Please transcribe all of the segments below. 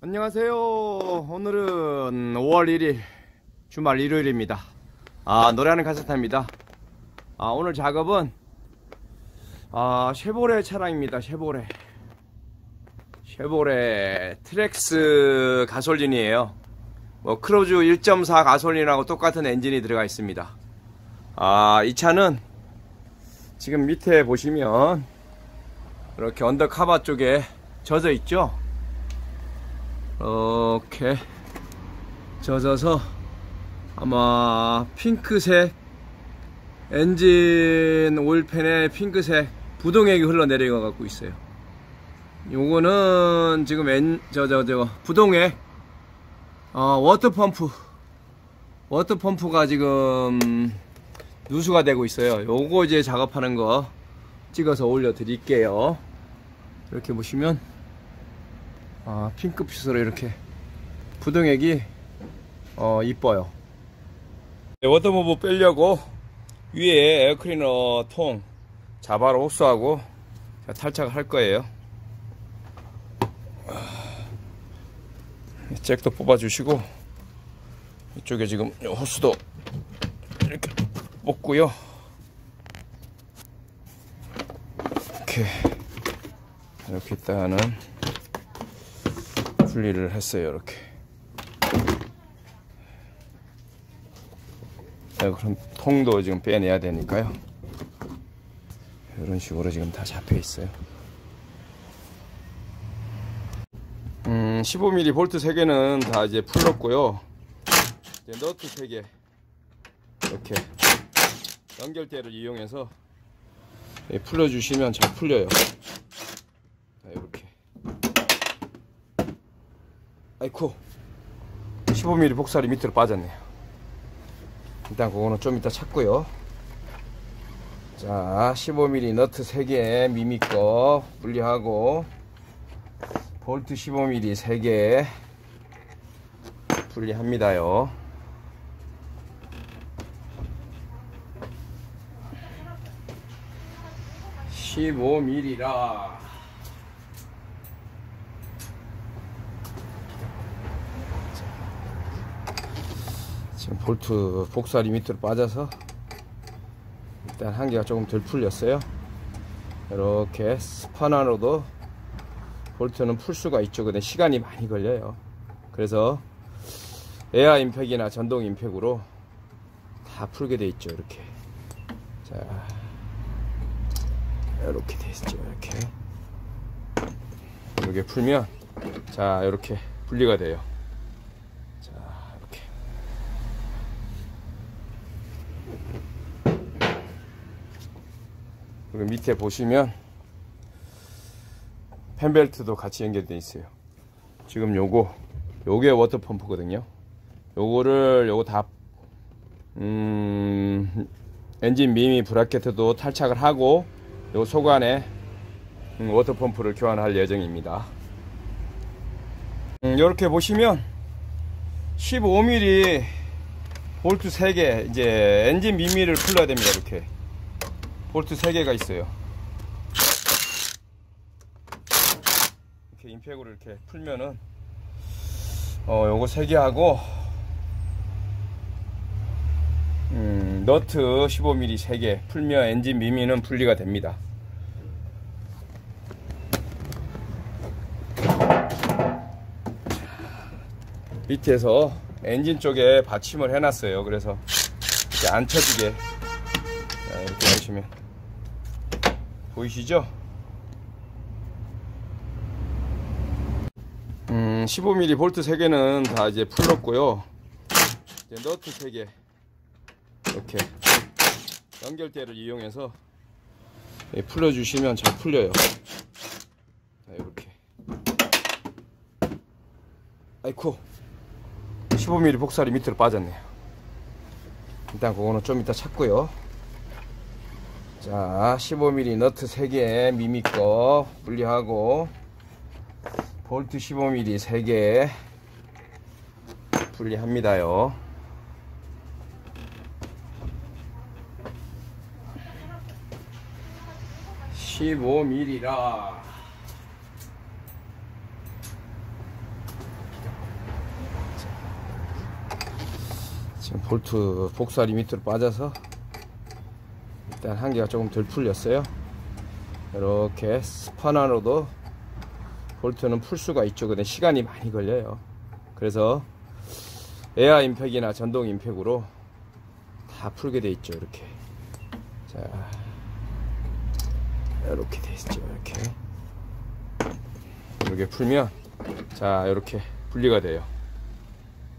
안녕하세요. 오늘은 5월 1일 주말 일요일입니다. 아 노래하는 카센타입니다. 아 오늘 작업은 아 쉐보레 차량입니다. 쉐보레 쉐보레 트렉스 가솔린이에요. 뭐 크루즈 1.4 가솔린하고 똑같은 엔진이 들어가 있습니다. 아 이 차는 지금 밑에 보시면 이렇게 under cover 쪽에 젖어 있죠. 이렇게 젖어서 아마 핑크색 엔진 oil pan에 핑크색 부동액이 흘러내려가 갖고 있어요. 요거는 지금 엔, 저, 저, 저, 부동액, 어, water pump, water pump가 지금 누수가 되고 있어요. 요거 이제 작업하는 거 찍어서 올려 드릴게요. 이렇게 보시면 아, 핑크빛으로 이렇게 부동액이 어, 이뻐요. 네, water pump 빼려고 위에 air cleaner 통 자바라 호스하고 탈착을 할 거예요. 잭도 뽑아주시고 이쪽에 지금 호스도 이렇게 뽑고요. 이렇게 이렇게 일단은 분리를 했어요 이렇게. 네, 그럼 통도 지금 빼내야 되니까요. 이런 식으로 지금 다 잡혀 있어요. 음 15mm 볼트 3개는 다 이제 풀렸고요. 이제 너트 3개. 이렇게 연결대를 이용해서 풀려주시면 잘 풀려요 자, 이렇게 아이쿠 15mm 복살이 밑으로 빠졌네요 일단 그거는 좀 이따 찾고요. 자 15mm 너트 3개 미미 거 분리하고 볼트 15mm 3개 분리합니다요. 15mm라 지금 볼트 복살이 밑으로 빠져서 일단 한 개가 조금 덜 풀렸어요. 이렇게 스파나로도 볼트는 풀 수가 있죠. 근데 시간이 많이 걸려요. 그래서 air impact이나 전동 impact으로 다 풀게 돼 있죠. 이렇게. 자 이렇게 돼 있죠. 이렇게. 이렇게 풀면 자 이렇게 분리가 돼요 자 이렇게 그리고 밑에 보시면 팬벨트도 같이 연결되어 있어요. 지금 요거 요게 water pump거든요. 요거를 요거 다 음, 엔진 미미 bracket도 탈착을 하고 요 속 안에 음, water pump를 교환할 예정입니다. 음, 이렇게 보시면 15mm 볼트 3개 이제 엔진 미미를 풀러야 됩니다 이렇게 볼트 3개가 있어요. 이렇게 impact으로 이렇게 풀면은 어 요거 3개 하고 음, 너트 15mm 3개 풀면 엔진 미미는 분리가 됩니다. 밑에서 엔진 쪽에 받침을 해놨어요. 그래서 이렇게 안 쳐지게 보시면. 보이시죠? 음, 15mm 볼트 3개는 다 이제 풀었고요. 이제 너트 3개. 이렇게 연결대를 이용해서 풀어주시면 잘 풀려요. 자, 이렇게. 아이쿠. 15mm 복살이 밑으로 빠졌네요. 일단 그거는 좀 이따 찾고요 자 15mm 너트 3개 미미꺼 분리하고 볼트 15mm 3개 분리합니다요. 15mm라. 지금 볼트 복사리 밑으로 빠져서 일단 한 개가 조금 덜 풀렸어요. 이렇게 스파나로도 볼트는 풀 수가 있죠. 근데 시간이 많이 걸려요. 그래서 air impact이나 전동 impact으로 다 풀게 돼 있죠. 이렇게. 자 이렇게 돼 있죠. 이렇게. 이렇게 풀면 자 이렇게 분리가 돼요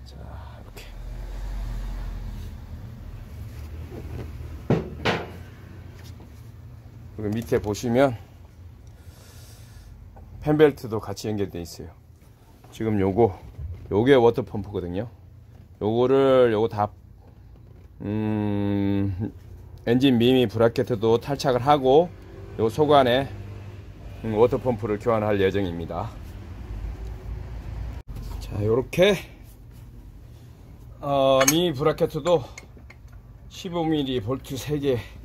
자 이렇게 그리고 밑에 보시면 팬벨트도 같이 연결되어 있어요. 지금 요거 요게 water pump거든요. 요거를 요거 다 음, 엔진 미미 bracket도 탈착을 하고 요 속 안에 음, water pump를 교환할 예정입니다. 자 요렇게 어, 미미 bracket도 15mm 볼트 3개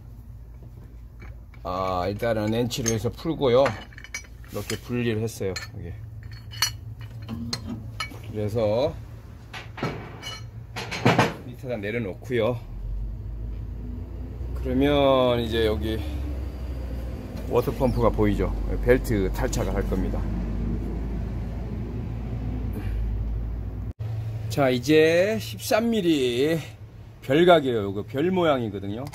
아, 일단은 렌치로 해서 풀고요. 이렇게 분리를 했어요. 여기. 그래서 밑에다 내려놓고요. 그러면 이제 여기 워터펌프가 보이죠? 벨트 탈착을 할 겁니다. 자 이제 13mm 별각이에요. 이거 별 모양이거든요.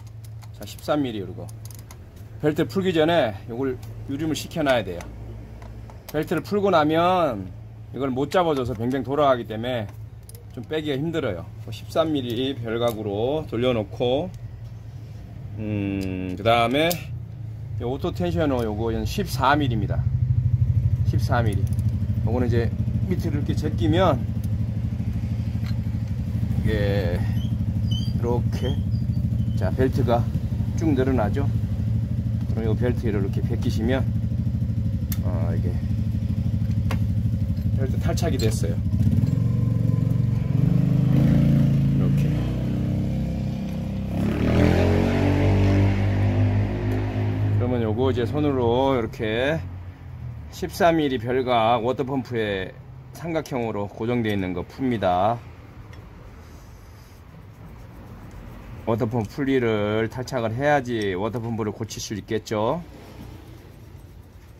자 13mm 이거 벨트 풀기 전에 이걸 유림을 시켜놔야 돼요. 벨트를 풀고 나면 이걸 못 잡아줘서 뱅뱅 돌아가기 때문에 좀 빼기가 힘들어요. 13mm 별각으로 돌려놓고 음, 그 다음에 auto tensioner 요거 14mm입니다. 14mm 요거는 이제 밑으로 이렇게 제끼면 이게 이렇게 자 벨트가 쭉 늘어나죠 그럼 이 벨트를 이렇게 벗기시면 어, 이게 벨트 탈착이 됐어요. 이렇게. 그러면 요거 이제 손으로 이렇게 13mm 별각 워터펌프에 삼각형으로 고정되어 있는 거 풉니다 워터펌프 풀리를 탈착을 해야지 워터펌프를 고칠 수 있겠죠?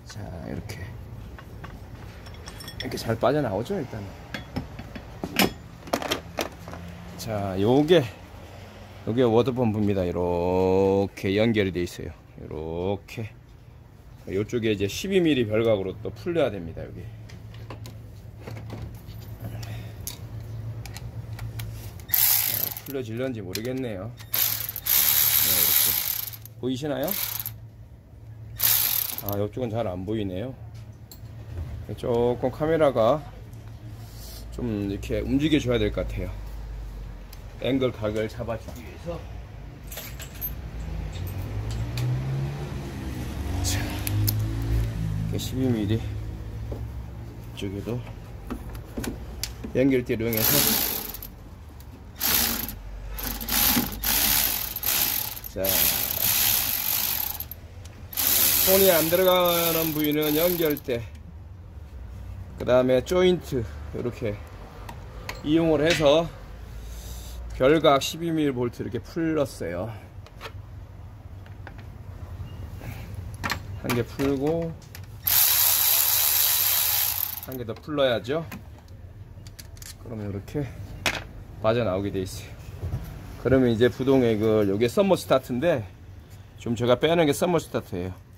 자 이렇게. 이렇게 잘 빠져나오죠 일단 자 요게 요게 워터펌프입니다. 이렇게 연결이 되어 있어요. 이렇게. 요쪽에 이제 12mm 별각으로 또 풀려야 됩니다 여기 풀려질런지 모르겠네요. 네, 이렇게. 보이시나요? 아 이쪽은 잘 안 보이네요. 조금 카메라가 좀 이렇게 움직여 줘야 될 것 같아요. 앵글 각을 잡아주기 위해서 자, 12mm 이쪽에도 연결대를 이용해서 자 손이 안 들어가는 부위는 연결대 그 다음에 조인트 이렇게 이용을 해서 별각 12mm 볼트 이렇게 풀렀어요. 한 개 풀고 한 개 더 풀러야죠. 그러면 이렇게 빠져나오게 돼 있어요. 그러면 이제 그 요게 썸머 스타트인데 좀 제가 빼는 게 썸머 스타트예요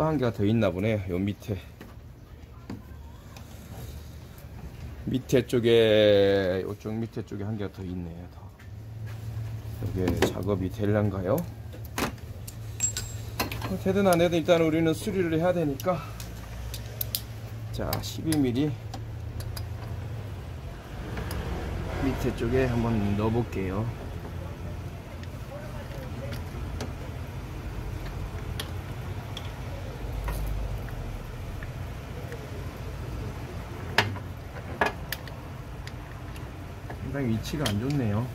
또 한 개가 더 있나 보네요 요 밑에 밑에 쪽에 이쪽 밑에 쪽에 한 개가 더 있네요 더. 이게 작업이 될란가요? 어, 되든 안 되든 일단 우리는 수리를 해야 되니까 자 12mm 밑에 쪽에 한번 넣어 볼게요 상당히 위치가 안 좋네요.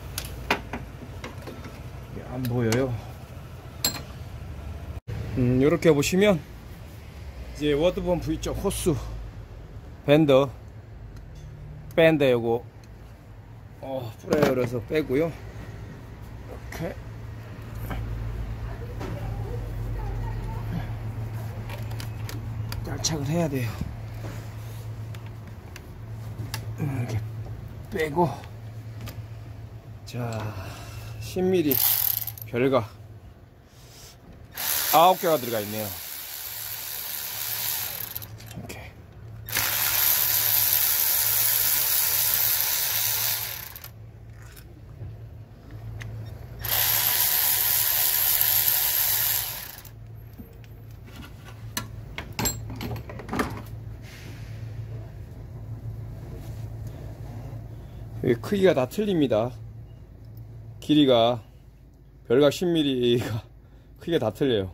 안 보여요. 음 이렇게 보시면 이제 워드펌프 있죠 호스 밴더 뺀데 요거 어 열어서 빼고요. 이렇게. 탈착을 해야 돼요. 이렇게 빼고 자 10mm 별가 9개가 들어가 있네요 이렇게 이 크기가 다 틀립니다. 길이가 별각 10mm가 크기가 다 틀려요.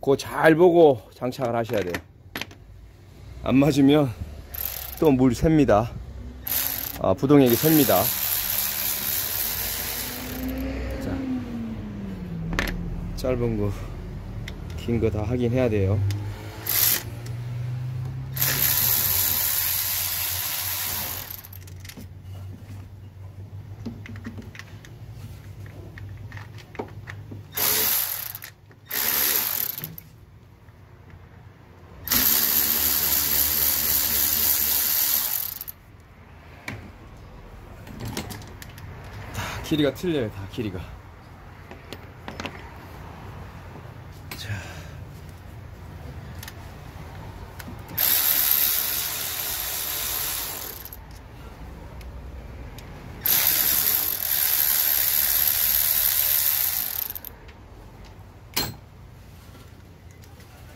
그거 잘 보고 장착을 하셔야 돼요. 안 맞으면 또 물 셉니다. 아, 부동액이 셉니다. 자, 짧은 거, 긴 거다 확인해야 돼요. 길이가 틀려요, 다 길이가. 자.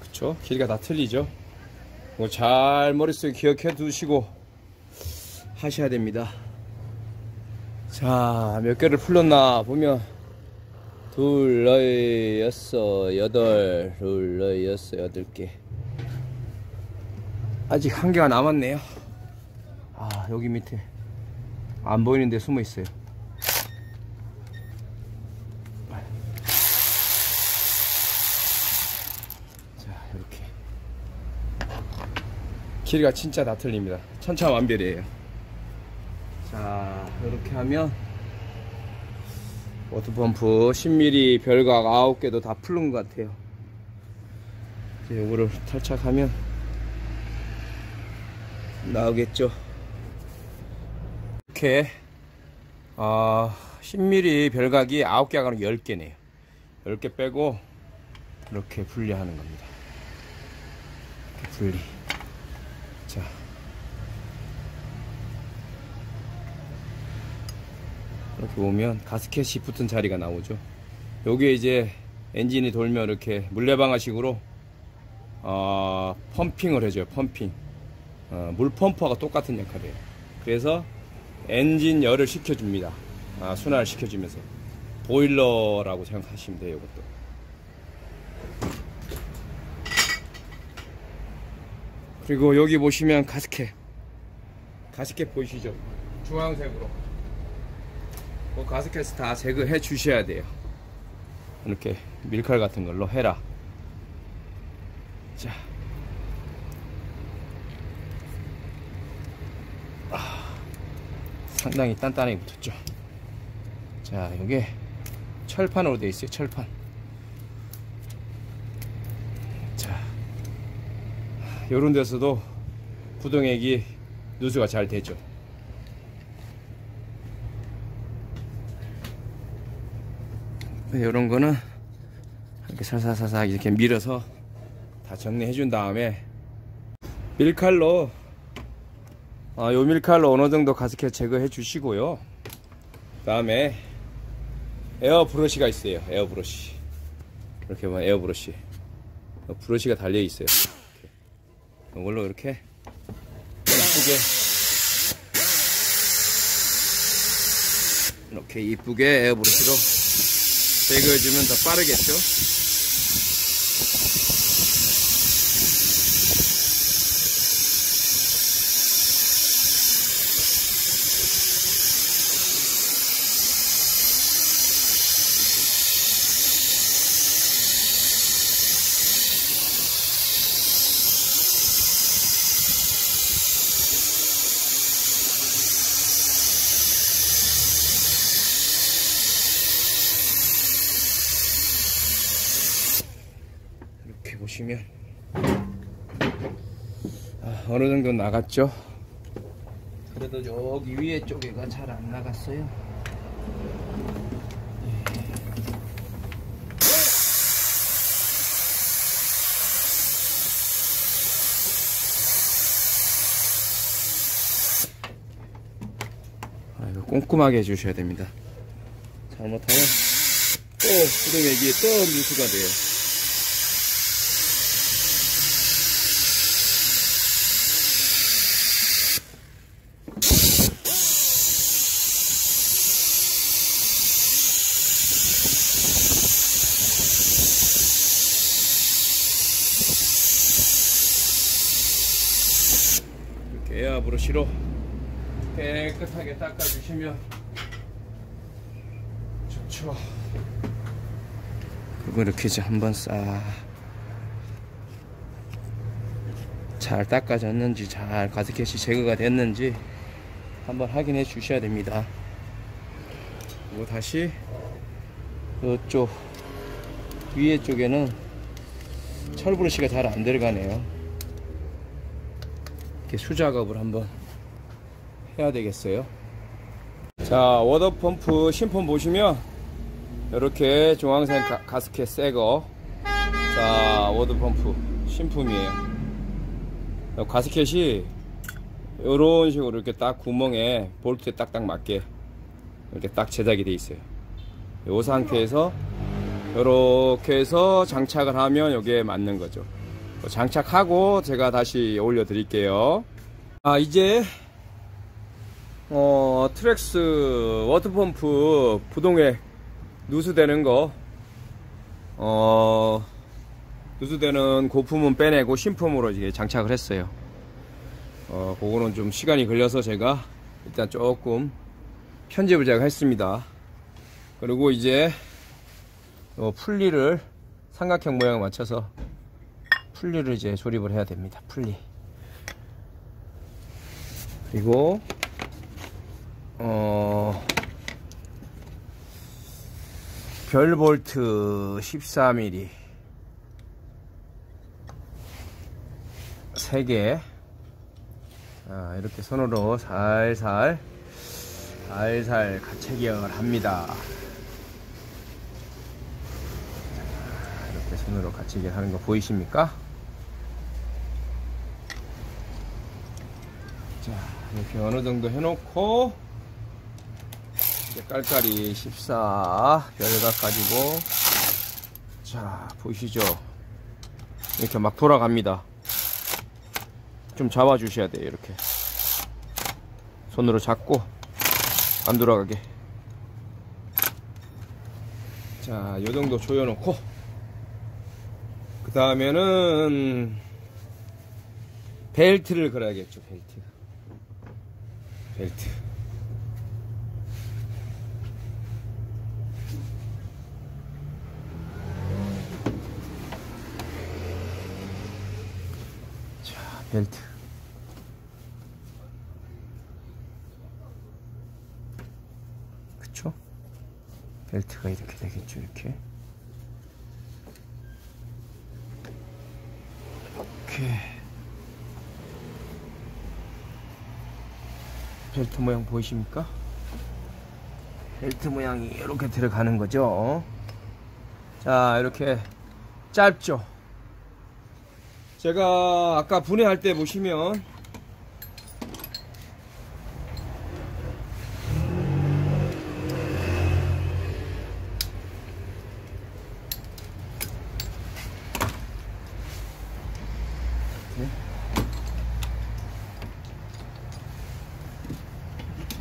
그쵸? 길이가 다 틀리죠? 뭐 잘 머릿속에 기억해 두시고 하셔야 됩니다. 자, 몇 개를 풀렸나 보면 둘, 너희, 여섯, 여덟, 둘, 너희, 여섯, 여덟 개. 아직 한 개가 남았네요. 아, 여기 밑에 안 보이는데 숨어 있어요. 자, 이렇게 길이가 진짜 다 틀립니다. 천차만별이에요. 자, 이렇게 하면 워터펌프 10mm 별각 9개도 다 풀른 것 같아요. 이제 요거를 탈착하면 나오겠죠. 이렇게 어, 10mm 별각이 9개 하고 10개네요. 10개 빼고 이렇게 분리하는 겁니다. 이렇게 분리. 자. 이렇게 보면 가스켓이 붙은 자리가 나오죠. 여기에 이제 엔진이 돌면 이렇게 물레방아식으로 어, 펌핑을 해줘요. 펌핑. 어, 물 펌프와 똑같은 역할이에요. 그래서 엔진 열을 식혀줍니다. 아, 순환을 시켜주면서 보일러라고 생각하시면 돼요. 이것도. 그리고 여기 보시면 가스켓. 가스켓 보이시죠? 주황색으로. 그 가스켓을 다 제거해 주셔야 돼요. 이렇게 밀칼 같은 걸로 해라. 자. 아, 상당히 단단하게 붙었죠. 자, 이게 철판으로 되어 있어요. 철판. 자, 요런 데서도 부동액이 누수가 잘 되죠. 이런 거는 이렇게 살살살살 이렇게 밀어서 다 정리해 준 다음에 밀칼로 아, 요 밀칼로 어느 정도 가스켓 제거해 주시고요. 다음에 에어 브러시가 있어요. 에어 브러시. 이렇게 보면 에어 브러시. 어, 브러시가 달려 있어요. 이렇게. 이걸로 이렇게 이쁘게 이렇게 이쁘게 에어 브러시로 제거해주면 더 빠르겠죠? 정도 나갔죠 그래도 여기 위에 쪽에가 잘 안 나갔어요 아, 이거 꼼꼼하게 해주셔야 됩니다. 잘못하면 또 구름액이 또 누수가 돼요. 이렇게 에어 브러쉬로 깨끗하게 닦아주시면 좋죠. 그리고 이렇게 이제 한번 싹 잘 닦아졌는지 잘 가스켓이 제거가 됐는지 한번 확인해 주셔야 됩니다. 그리고 다시 이쪽 위에 쪽에는 철브러시가 잘 안 들어가네요. 이렇게 수작업을 한번 해야 되겠어요. 자, 워터펌프 신품 보시면 이렇게 중앙선 가, 가스켓 새거 자, 워터펌프 신품이에요. 가스켓이 이런 식으로 이렇게 딱 구멍에 볼트에 딱딱 맞게 이렇게 딱 제작이 돼 있어요. 이 상태에서 이렇게 해서 장착을 하면 여기에 맞는 거죠. 장착하고 제가 다시 올려 드릴게요. 아, 이제 어, 트렉스 워터펌프 부동액 누수되는 거, 어, 누수되는 고품은 빼내고 신품으로 이제 장착을 했어요. 어, 그거는 좀 시간이 걸려서 제가 일단 조금 편집을 제가 했습니다. 그리고 이제 어, 풀리를 삼각형 모양 맞춰서 풀리를 이제 조립을 해야 됩니다. 풀리. 그리고 어, 별볼트 14mm 3개 아, 이렇게 손으로 살살 살살 가채기형을 합니다 이렇게 손으로 가채기 하는 거 보이십니까? 자 이렇게 어느 정도 해놓고 깔깔이 14 별각 가지고. 자 보이시죠. 이렇게 막 돌아갑니다. 좀 잡아 주셔야 돼요 이렇게. 손으로 잡고 안 돌아가게. 자 요정도 조여놓고. 그 다음에는 벨트를 걸어야겠죠 벨트. 벨트 벨트 그쵸 벨트가 이렇게 되겠죠 이렇게 이렇게 벨트 모양 보이십니까? 벨트 모양이 이렇게 들어가는 거죠. 자, 이렇게 짧죠. 제가 아까 분해할 때 보시면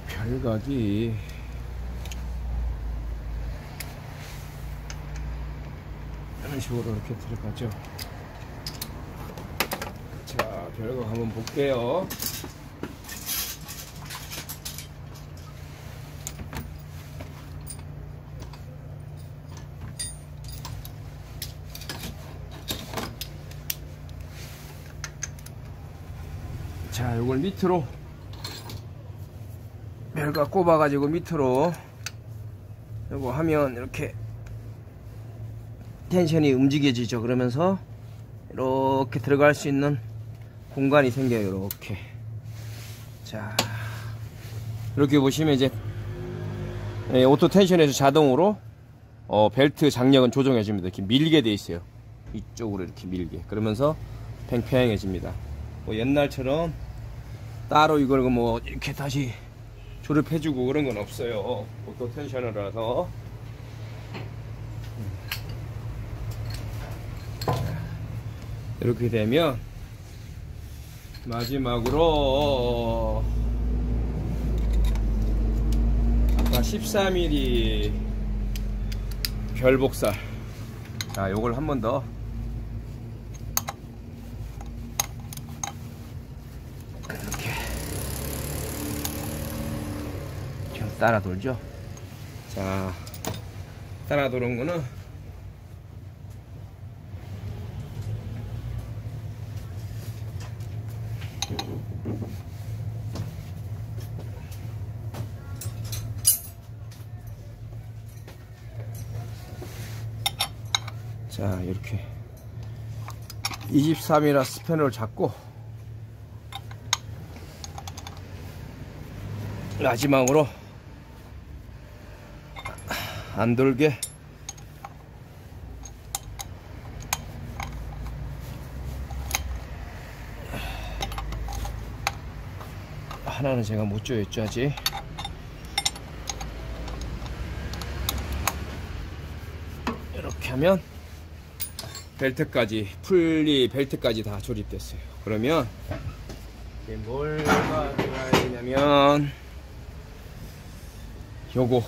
별각이 이런 식으로 이렇게 들어가죠. 자, 별각 한번 볼게요. 자, 이걸 밑으로 별각 꼽아가지고 밑으로 요거 하면 이렇게 tension이 움직여지죠. 그러면서 이렇게 들어갈 수 있는 공간이 생겨요 이렇게. 자 이렇게 보시면 이제 예, auto tension에서 자동으로 어, 벨트 장력은 조정해 줍니다. 이렇게 밀게 돼 있어요. 이쪽으로 이렇게 밀게. 그러면서 팽팽해집니다. 뭐 옛날처럼 따로 이걸 뭐 이렇게 다시 조립해 주고 그런 건 없어요. 오토 텐션이라서. 이렇게 되면 마지막으로 아까 14mm 별복살. 자 요걸 한 번 더. 이렇게. 지금 따라 돌죠? 자 따라 도는 거는 자 이렇게 23이라 스패너를 잡고 마지막으로 안 돌게. 하나는 제가 못 조였죠 아직. 이렇게 하면 벨트까지 풀리 벨트까지 다 조립됐어요. 그러면 이게 뭘 가져가야 되냐면 요거.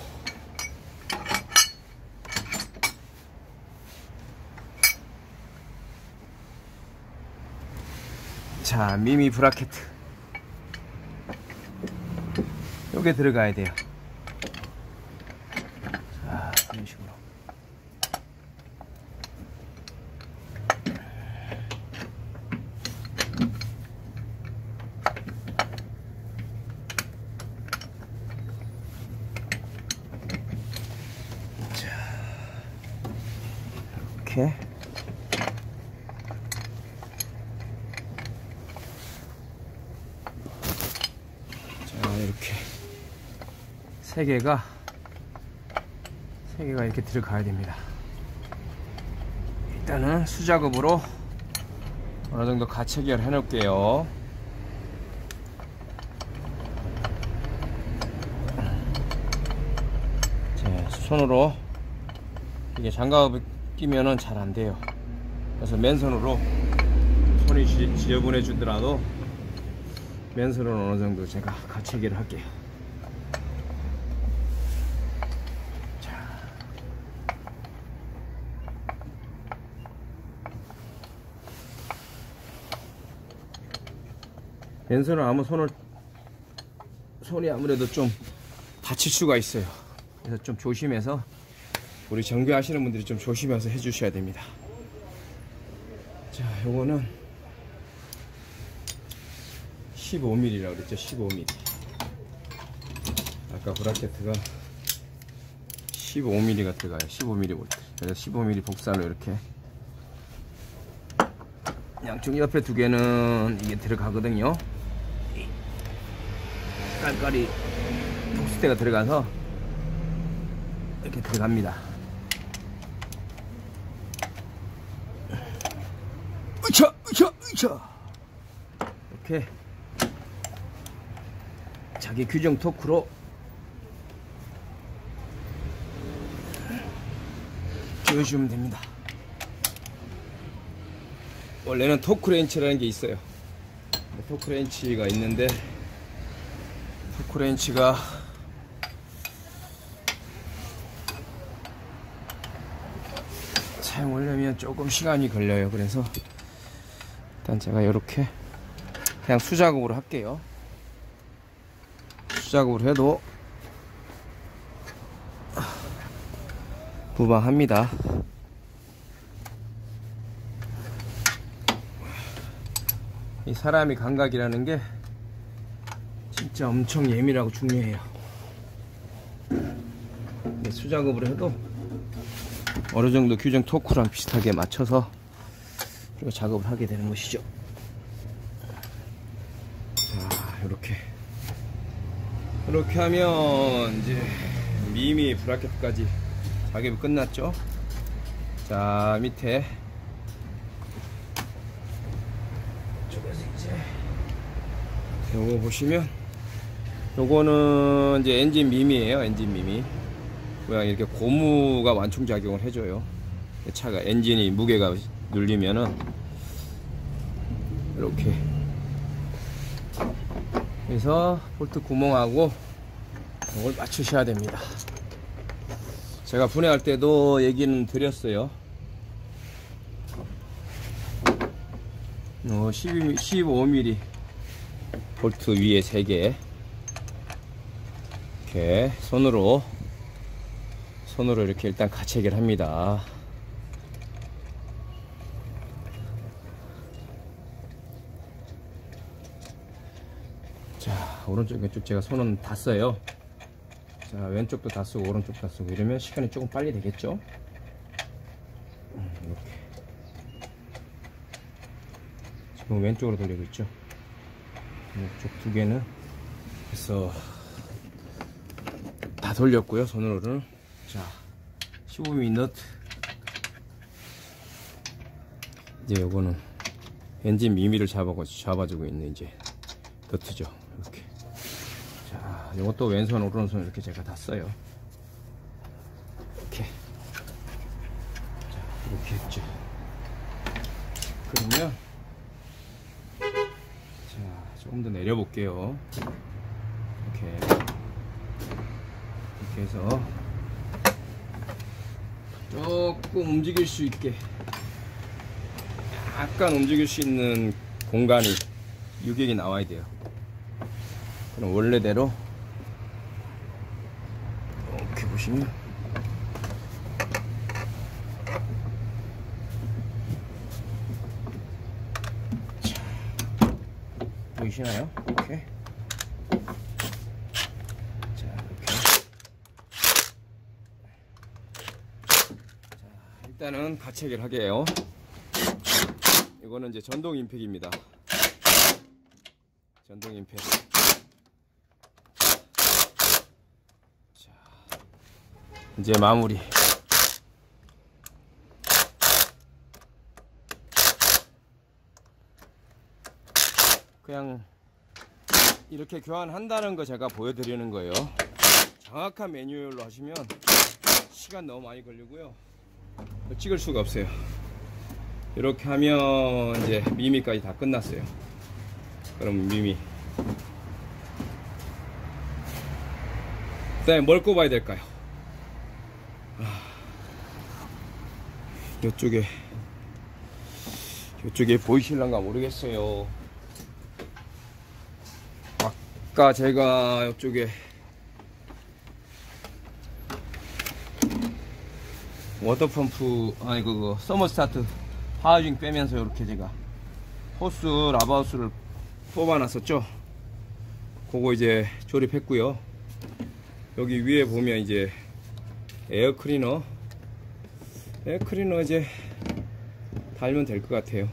자 미미 브라켓. 요게 들어가야 돼요. 자 이런 식으로 3개가 3개가 이렇게 들어가야 됩니다. 일단은 수작업으로 어느정도 가체결 해 놓을게요. 손으로 이게 장갑을 끼면은 잘 안돼요. 그래서 맨손으로 손이 지저분해 주더라도 맨손으로 어느정도 제가 가체기를 할게요. 맨손은 아무 손을 손이 아무래도 좀 다칠 수가 있어요. 그래서 좀 조심해서 우리 정비하시는 분들이 좀 조심해서 해주셔야 됩니다. 자, 요거는 15mm라고 그랬죠. 15mm. 아까 브라켓트가 15mm가 들어가요. 15mm 볼트. 그래서 15mm 복사로 이렇게 양쪽 옆에 두 개는 이게 들어가거든요. 깔깔이 복수대가 들어가서 이렇게 들어갑니다. 으차, 으차, 으차. 이렇게 자기 규정 토크로 끼워주면 됩니다. 원래는 토크렌치라는 게 있어요. 토크렌치가 있는데 토크렌치가 사용하려면 조금 시간이 걸려요. 그래서 일단 제가 이렇게 그냥 수작업으로 할게요. 수작업으로 해도 무방합니다. 이 사람이 감각이라는 게 진짜 엄청 예민하고 중요해요. 근데 수작업으로 해도 어느 정도 규정 토크랑 비슷하게 맞춰서 이 작업을 하게 되는 것이죠. 자, 이렇게 이렇게 하면 이제 미미 브라켓까지 작업이 끝났죠. 자, 밑에 쪽에서 이제 요거 보시면 요거는 이제 엔진 미미에요. 엔진 미미. 그냥 이렇게 고무가 완충 작용을 해줘요. 차가 엔진이 무게가 눌리면은 이렇게 그래서 볼트 구멍하고 이걸 맞추셔야 됩니다. 제가 분해할 때도 얘기는 드렸어요. 어, 12, 15mm 볼트 위에 3개 이렇게 손으로 손으로 이렇게 일단 가체기를 합니다. 자, 오른쪽, 왼쪽 제가 손은 다 써요. 자, 왼쪽도 다 쓰고, 오른쪽도 다 쓰고, 이러면 시간이 조금 빨리 되겠죠? 음, 이렇게. 지금 왼쪽으로 돌리고 있죠? 이쪽 두 개는 그래서 다 돌렸고요, 손으로는. 자, 15mm 너트. 이제 요거는 엔진 미미를 잡아, 잡아주고 있는 이제 너트죠. 이렇게. 자, 요것도 왼손, 오른손 이렇게 제가 다 써요. 이렇게. 자, 이렇게 했죠. 그러면, 자, 조금 더 내려볼게요. 이렇게. 이렇게 해서, 조금 움직일 수 있게. 약간 움직일 수 있는 공간이 유격이 나와야 돼요. 그럼 원래대로 이렇게 보시면 자, 보이시나요? 이렇게 자 이렇게 자 일단은 가책을 하게 해요. 이거는 이제 전동 임팩입니다. 전동 임팩. 자, 이제 마무리. 그냥 이렇게 교환한다는 거 제가 보여드리는 거예요. 정확한 매뉴얼로 하시면 시간 너무 많이 걸리고요. 찍을 수가 없어요. 이렇게 하면 이제 미미까지 다 끝났어요. 그럼 미미. 그 다음에 뭘 꼽아야 될까요? 아, 이쪽에, 이쪽에 보이실란가 모르겠어요. 아까 제가 이쪽에 워터펌프, 아니, 그거, 서머스타트 하우징 빼면서 이렇게 제가 호스 라바호스를 뽑아놨었죠. 그거 이제 조립했고요. 여기 위에 보면 이제 에어 클리너, 에어 클리너 이제 달면 될 것 같아요.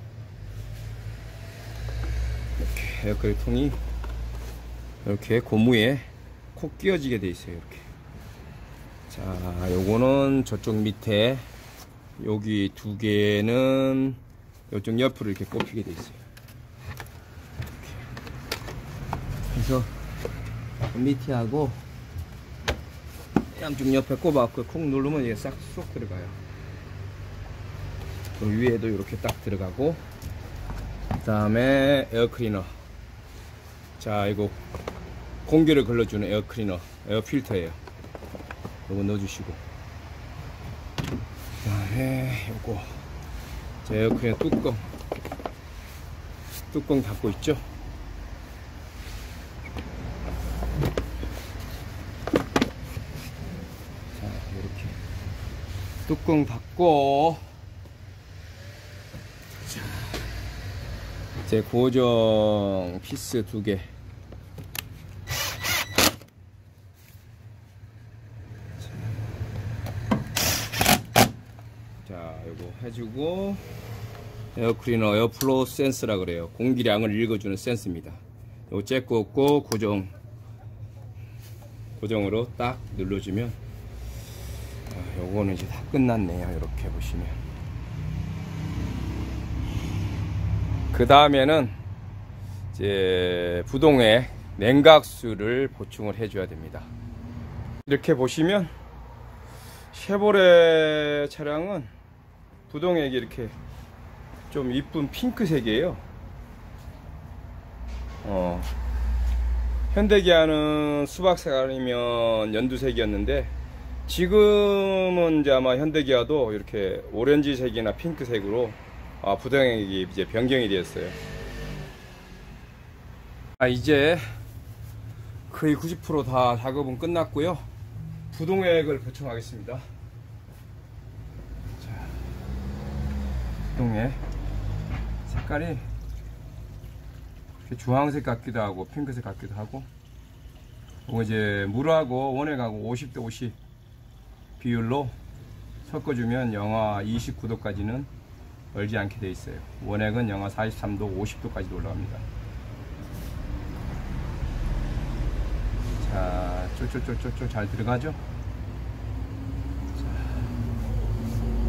이렇게 에어 클리 통이 이렇게 고무에 콕 끼워지게 돼 있어요. 이렇게. 자, 요거는 저쪽 밑에 여기 두 개는 이쪽 옆으로 이렇게 꼽히게 돼 있어요. 그래서 밑에하고 양쪽 옆에 꼽아갖고 콕 누르면 이게 싹 쏙 들어가요. 그 위에도 이렇게 딱 들어가고 그 다음에 에어클리너 자 이거 공기를 걸러주는 에어클리너 에어 필터예요. 이거 넣어주시고. 그 다음에 요거. 제 에어컨의 뚜껑. 뚜껑 닫고 있죠? 자 이렇게. 뚜껑 닫고. 자, 제 고정 피스 두개 자, 요거 해주고, 에어클리너 airflow 센스라 그래요. 공기량을 읽어주는 센스입니다. 잭 꽂고 고정 고정으로 딱 눌러주면 아, 요거는 이제 다 끝났네요. 이렇게 보시면 그 다음에는 이제 부동에 냉각수를 보충을 해줘야 됩니다. 이렇게 보시면 쉐보레 차량은 부동액이 이렇게 좀 이쁜 핑크색이에요. 어, 현대기아는 수박색 아니면 연두색이었는데 지금은 이제 아마 현대기아도 이렇게 오렌지색이나 핑크색으로 아, 부동액이 이제 변경이 되었어요. 아, 이제 거의 90%다 작업은 끝났고요. 부동액을 보충하겠습니다. 부동액 색깔이 주황색 같기도 하고 핑크색 같기도 하고 이제 물하고 원액하고 50대 50 비율로 섞어주면 영하 29도까지는 얼지 않게 돼 있어요. 원액은 영하 43도, 50도까지 올라갑니다. 자, 쪼쪼쪼쪼쪼 잘 들어가죠? 자,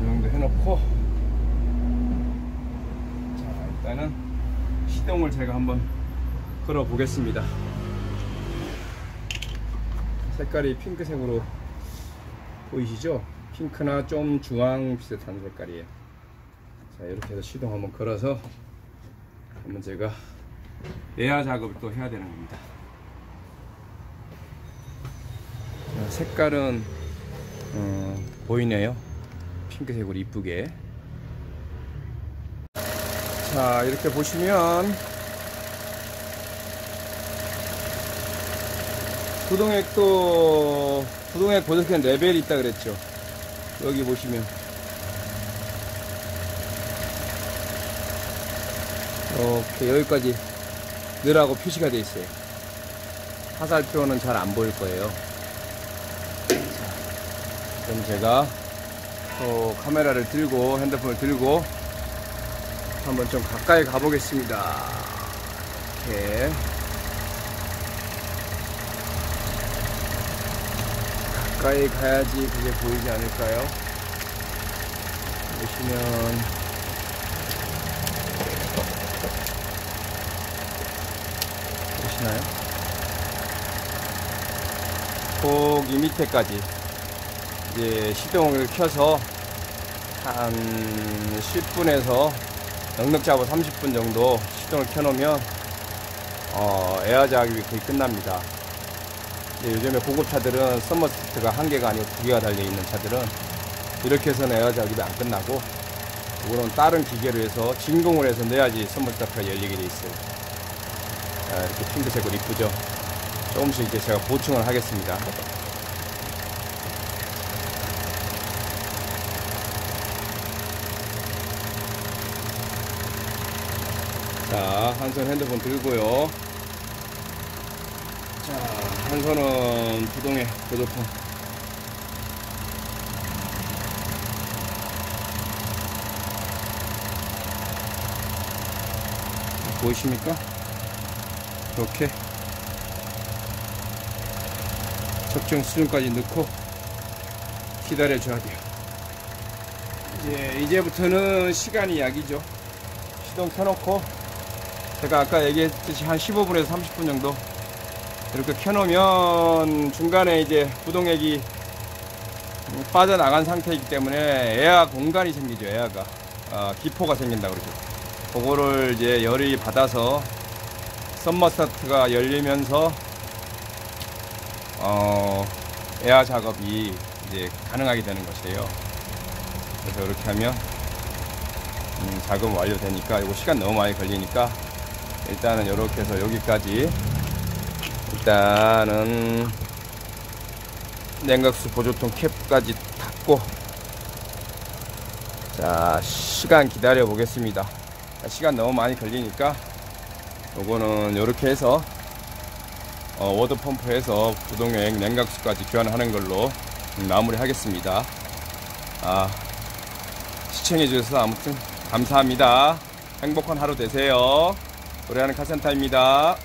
이 정도 해놓고, 자, 일단은 시동을 제가 한번 걸어 보겠습니다. 색깔이 핑크색으로 보이시죠? 핑크나 좀 주황 비슷한 색깔이에요. 자, 이렇게 해서 시동 한번 걸어서 한번 제가 에어 작업을 또 해야 되는 겁니다. 자, 색깔은 어, 보이네요. 핑크색으로 이쁘게. 자, 이렇게 보시면 부동액도 부동액 보석현 레벨이 있다 그랬죠. 여기 보시면 이렇게 여기까지 늘하고 표시가 되어 있어요. 화살표는 잘 안 보일 거예요. 자, 그럼 제가 또 카메라를 들고 핸드폰을 들고 한번 좀 가까이 가보겠습니다. 이렇게 가까이 가야지 그게 보이지 않을까요? 보시면 보시나요? 꼭 이 밑에까지 이제 시동을 켜서 한 10분에서 넉넉 잡아 30분 정도 시동을 켜놓으면 어, 에어 작업이 거의 끝납니다. 요즘에 고급 차들은 썸머 스트가 한 개가 아니고 두 개가 달려 있는 차들은 이렇게 해서는 에어 작업이 안 끝나고 이거는 다른 기계로 해서 진공을 해서 내야지 썸머 스타트가 열리게 돼 있어요. 자, 이렇게 핑크색으로 이쁘죠? 조금씩 이제 제가 보충을 하겠습니다. 자, 한 손 핸드폰 들고요. 자, 한 손은 부동의 보조통. 보이십니까? 이렇게 적정 수준까지 넣고 기다려줘야 돼요. 이제 이제부터는 시간이 약이죠. 시동 켜놓고 제가 아까 얘기했듯이 한 15분에서 30분 정도 이렇게 켜놓으면 중간에 이제 부동액이 빠져나간 상태이기 때문에 에어 공간이 생기죠. 에어가 어, 기포가 생긴다 그러죠. 그거를 이제 열이 받아서 썸머스타트가 열리면서 어, 에어 작업이 이제 가능하게 되는 것이에요. 그래서 이렇게 하면 음, 작업 완료되니까 이거 시간 너무 많이 걸리니까 일단은 이렇게 해서 여기까지 일단은 냉각수 보조통 캡까지 닫고 자 시간 기다려 보겠습니다 시간 너무 많이 걸리니까 요거는 이렇게 해서 어, 워터 펌프에서 부동액 냉각수까지 교환하는 걸로 마무리 하겠습니다 아, 시청해 주셔서 아무튼 감사합니다. 행복한 하루 되세요. 노래하는 카센터입니다.